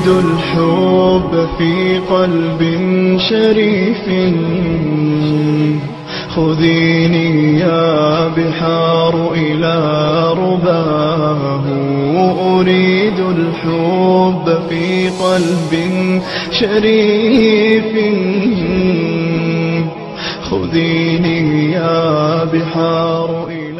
أريد الحب في قلب شريف. خذيني يا بحار إلى رباه. أريد الحب في قلب شريف. خذيني يا بحار إلى